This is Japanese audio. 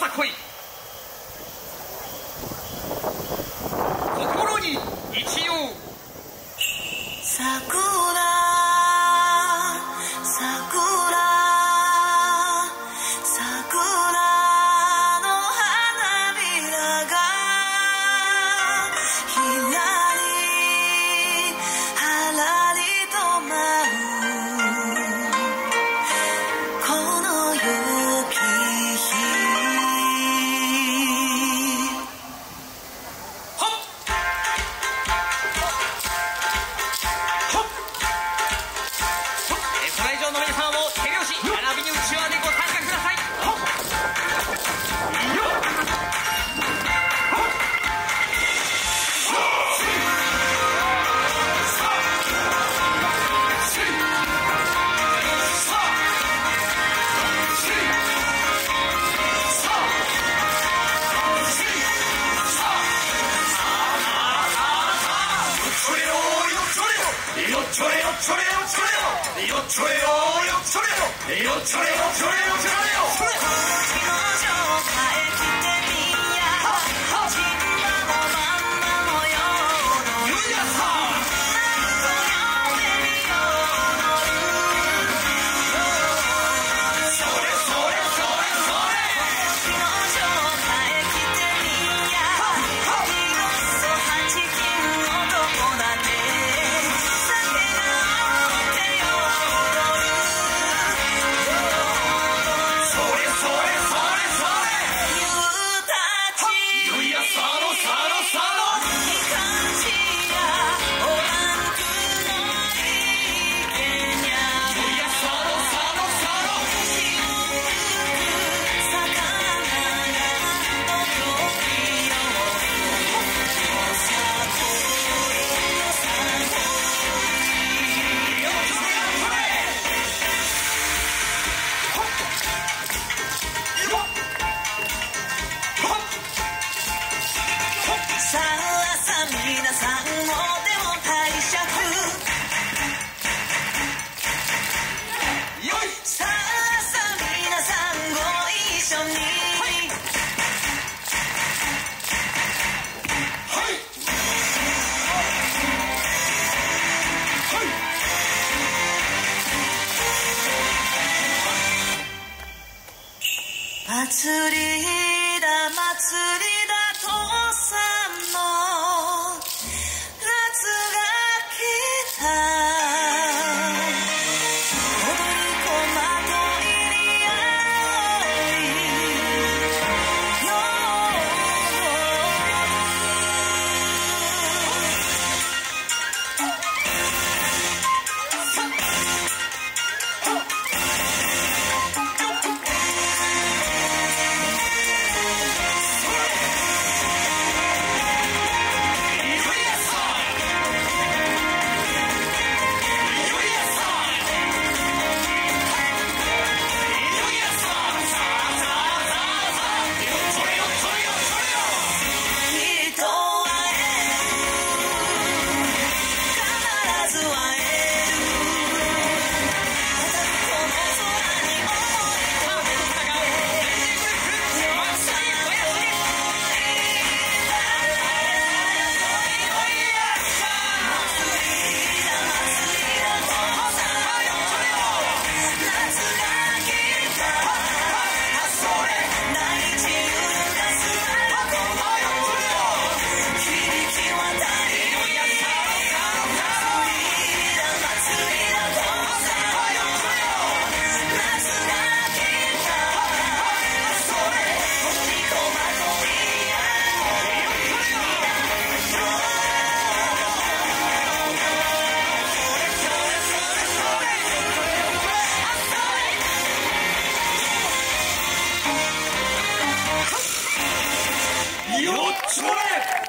さこい。心に一応。咲う。 요초래요 초래요. 요초래요 요초래요. 요초래요 초래요 초래요. 祭りだ祭りだ父さん。兄弟